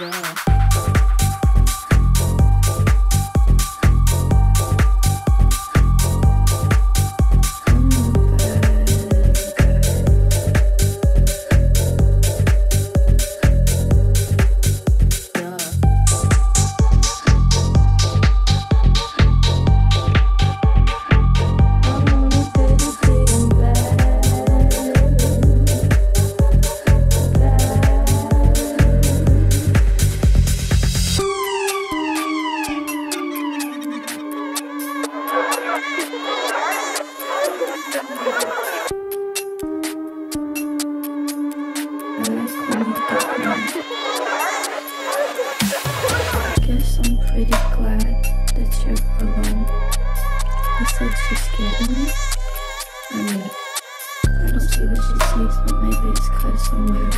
Yeah. Guess I'm pretty glad that you're alone. I said she's scared. I mean, I don't see what she sees, but maybe it's cause I'm weird.